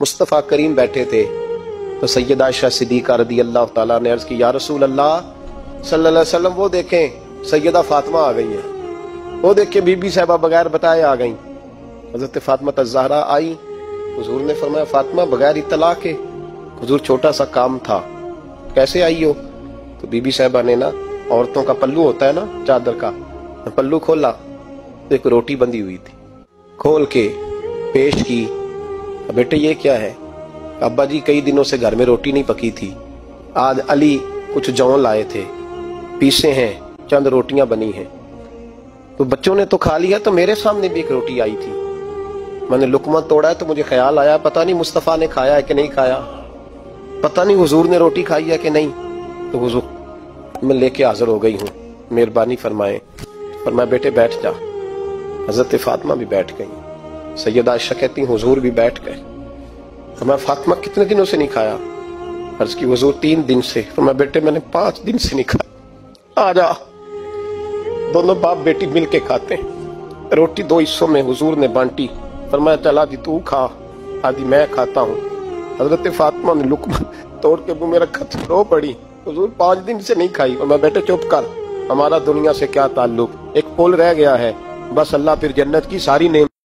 मुस्तफ़ा करीम बैठे थे। तो सैयद आयशा सिद्दीका रदी अल्लाह तआला ने अर्ज़ की, या रसूल अल्लाह सल्लल्लाहु अलैहि वसल्लम, वो देखें, सैयदा फातिमा आ गई है। वो देखें बीबी साहबा बगैर बताए आ गई। हज़रत फातिमा जहरा आई, हुजूर ने फरमाया, फातिमा बगैर इतला के, हुजूर छोटा सा काम था। कैसे आई हो? तो बीबी साहबा ने ना, औरतों का पल्लू होता है ना, चादर का, पल्लू खोला। तो एक रोटी बंधी हुई थी। खोल के पेश की बेटे ये क्या है? अब्बा जी कई दिनों से घर में रोटी नहीं पकी थी। आज अली कुछ जौ लाए थे। पीसे हैं, चंद रोटियाँ बनी हैं। तो बच्चों ने तो खा लिया तो मेरे सामने भी एक रोटी आई थी। मैंने लुकमा तोड़ा तो मुझे ख्याल आया, पता नहीं मुस्तफ़ा ने खाया है कि नहीं खाया। पता नहीं हुजूर ने रोटी खाई है कि नहीं। तो हुजूर, मैं लेके हाजिर हो गई हूँ। मेहरबानी फरमाए। फरमाए, बेटे बैठ जा। हज़रत फातमा भी बैठ गई। सैयद आयशा कहती हुजूर भी बैठ गए। फरमाया फातिमा कितने दिनों से नहीं खाया? अर्ज़ की, हुजूर, तीन दिन से। फरमाया बेटे, मैंने पाँच दिन से नहीं खाया। आ जा दोनों बाप बेटी मिल के खाते रोटी दो हिस्सों में हुजूर ने बांटी। फरमाया, चला जी तू खा। आदि, मैं खाता हूँ। हज़रत फातिमा ने लुकमा तोड़ के मुँह में रखा तो रो पड़ी। हुजूर, पाँच दिन से नहीं खाई। और मैं, बेटे, चुप कर। हमारा दुनिया से क्या ताल्लुक? एक पुल रह गया है। बस अल्लाह फिर जन्नत की सारी नेम